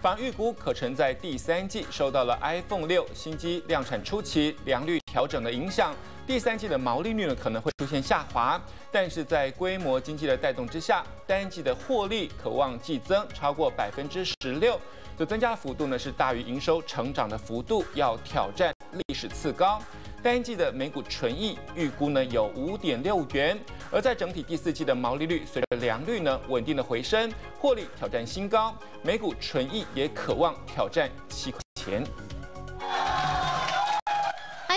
防预估可曾在第三季受到了 iPhone 六新机量产初期良率调整的影响，第三季的毛利率呢可能会出现下滑，但是在规模经济的带动之下，单季的获利可望季增超过百分之十六，这增加幅度呢是大于营收成长的幅度，要挑战历史次高。单季的每股纯益预估呢有五点六元，而在整体第四季的毛利率随着良率呢稳定的回升，获利挑战新高，每股纯益也渴望挑战七块钱。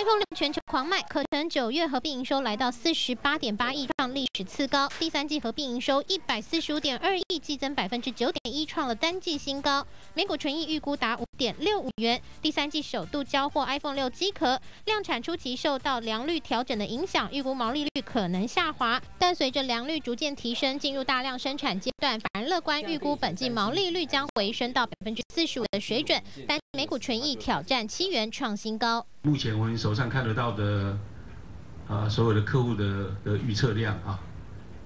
iPhone 六全球狂卖，可成九月合并营收来到四十八点八亿，创历史次高。第三季合并营收一百四十五点二亿，季增百分之九点一，创了单季新高。每股纯益预估达五点六五元。第三季首度交货 iPhone 六机壳，量产初期受到良率调整的影响，预估毛利率可能下滑。但随着良率逐渐提升，进入大量生产阶段，反而乐观预估本季毛利率将回升到百分之四十五的水准。单每股纯益挑战七元，创新高。目前我们手上看得到的，啊，所有的客户的的预测量啊。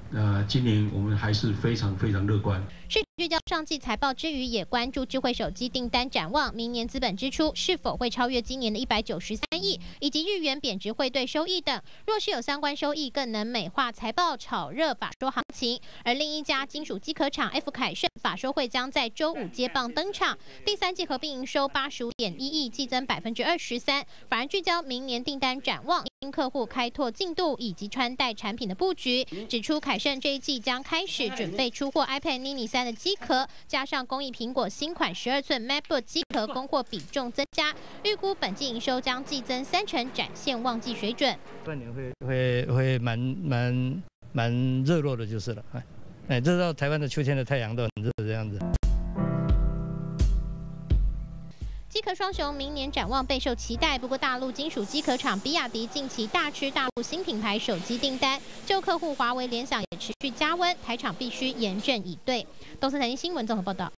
那今年我们还是非常非常乐观。是聚焦上季财报之余，也关注智慧手机订单展望，明年资本支出是否会超越今年的一百九十三亿，以及日元贬值汇兑收益等。若是有相关收益，更能美化财报炒热法说行情。而另一家金属机壳厂 F 凯盛法说会将在周五接棒登场，第三季合并营收八十五点一亿，季增百分之二十三。反而聚焦明年订单展望、新客户开拓进度以及穿戴产品的布局，指出凯盛这一季将开始准备出货 iPad mini 三的机壳，加上工艺苹果新款十二寸 MacBook 机壳供货比重增加，预估本季营收将季增三成，展现旺季水准。半年会会会蛮蛮蛮热络的，就是了。哎，这到台湾的秋天的太阳都很热这样子。机壳双雄明年展望备受期待，不过大陆金属机壳厂比亚迪近期大吃大陆新品牌手机订单，旧客户华为、联想也持续加温，台厂必须严阵以对。东森财经新闻综合报道。